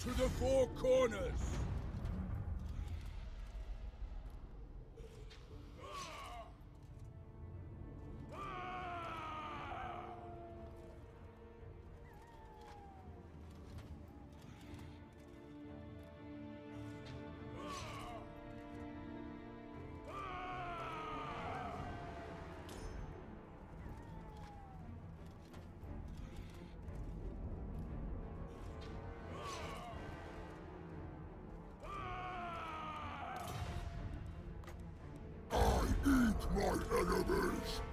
To the four corners! My enemies!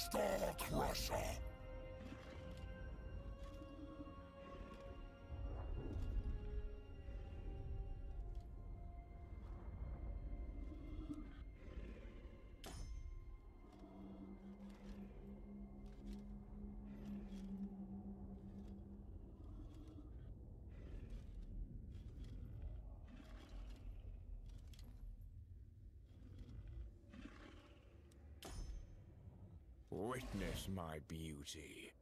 Star Crusher! Witness my beauty.